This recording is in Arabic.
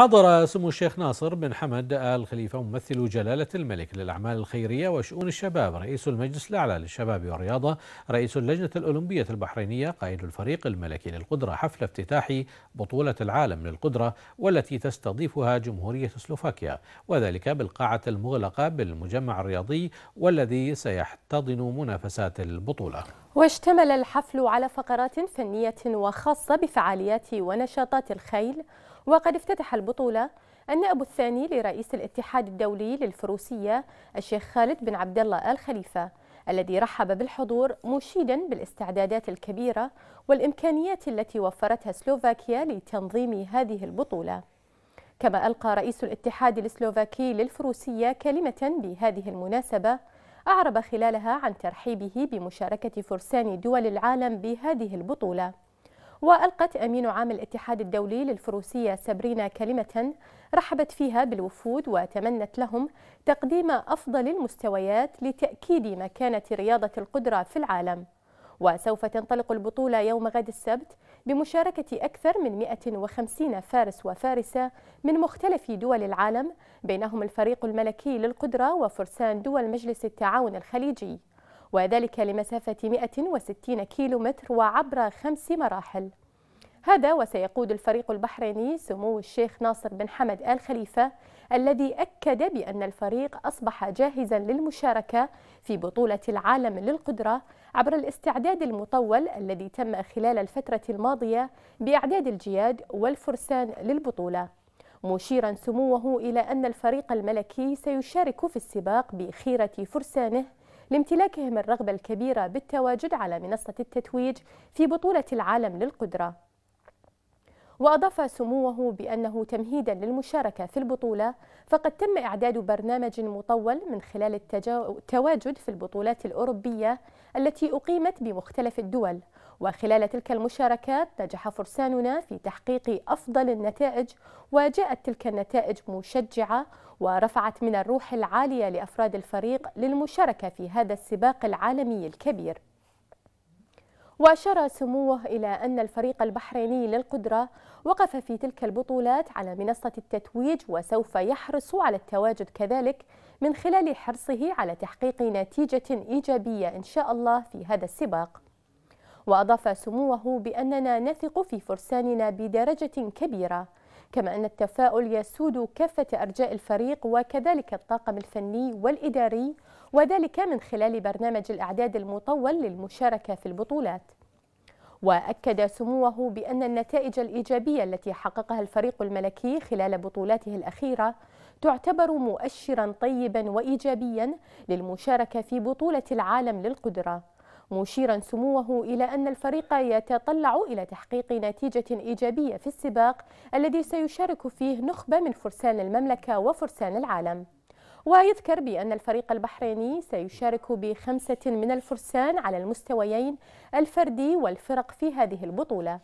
حضر سمو الشيخ ناصر بن حمد آل خليفة ممثل جلالة الملك للأعمال الخيرية وشؤون الشباب رئيس المجلس الأعلى للشباب والرياضة رئيس اللجنة الأولمبية البحرينية قائد الفريق الملكي للقدرة حفل افتتاح بطولة العالم للقدرة والتي تستضيفها جمهورية سلوفاكيا وذلك بالقاعة المغلقة بالمجمع الرياضي والذي سيحتضن منافسات البطولة. واشتمل الحفل على فقرات فنية وخاصة بفعاليات ونشاطات الخيل وقد افتتح البطولة النائب الثاني لرئيس الاتحاد الدولي للفروسية الشيخ خالد بن عبد الله آل خليفة الذي رحب بالحضور مشيدا بالاستعدادات الكبيرة والإمكانيات التي وفرتها سلوفاكيا لتنظيم هذه البطولة. كما ألقى رئيس الاتحاد السلوفاكي للفروسية كلمة بهذه المناسبة أعرب خلالها عن ترحيبه بمشاركة فرسان دول العالم بهذه البطولة. وألقت أمين عام الاتحاد الدولي للفروسية سابرينا كلمة رحبت فيها بالوفود وتمنت لهم تقديم أفضل المستويات لتأكيد مكانة رياضة القدرة في العالم. وسوف تنطلق البطولة يوم غد السبت بمشاركة أكثر من 150 فارس وفارسة من مختلف دول العالم بينهم الفريق الملكي للقدرة وفرسان دول مجلس التعاون الخليجي. وذلك لمسافة 160 كيلومتر وعبر خمس مراحل. هذا وسيقود الفريق البحريني سمو الشيخ ناصر بن حمد آل خليفة الذي أكد بأن الفريق أصبح جاهزا للمشاركة في بطولة العالم للقدرة عبر الاستعداد المطول الذي تم خلال الفترة الماضية بإعداد الجياد والفرسان للبطولة. مشيرا سموه إلى أن الفريق الملكي سيشارك في السباق بخيرة فرسانه لامتلاكهم الرغبة الكبيرة بالتواجد على منصة التتويج في بطولة العالم للقدرة. وأضاف سموه بأنه تمهيدا للمشاركة في البطولة فقد تم إعداد برنامج مطول من خلال التواجد في البطولات الأوروبية التي أقيمت بمختلف الدول. وخلال تلك المشاركات نجح فرساننا في تحقيق أفضل النتائج وجاءت تلك النتائج مشجعة ورفعت من الروح العالية لأفراد الفريق للمشاركة في هذا السباق العالمي الكبير. وأشار سموه إلى أن الفريق البحريني للقدرة وقف في تلك البطولات على منصة التتويج وسوف يحرص على التواجد كذلك من خلال حرصه على تحقيق نتيجة إيجابية إن شاء الله في هذا السباق. وأضاف سموه بأننا نثق في فرساننا بدرجة كبيرة كما أن التفاؤل يسود كافة أرجاء الفريق وكذلك الطاقم الفني والإداري وذلك من خلال برنامج الإعداد المطول للمشاركة في البطولات. وأكد سموه بأن النتائج الإيجابية التي حققها الفريق الملكي خلال بطولاته الأخيرة تعتبر مؤشرا طيبا وإيجابيا للمشاركة في بطولة العالم للقدرة. مشيرا سموه إلى أن الفريق يتطلع إلى تحقيق نتيجة إيجابية في السباق الذي سيشارك فيه نخبة من فرسان المملكة وفرسان العالم. ويذكر بأن الفريق البحريني سيشارك بخمسة من الفرسان على المستويين الفردي والفرق في هذه البطولة.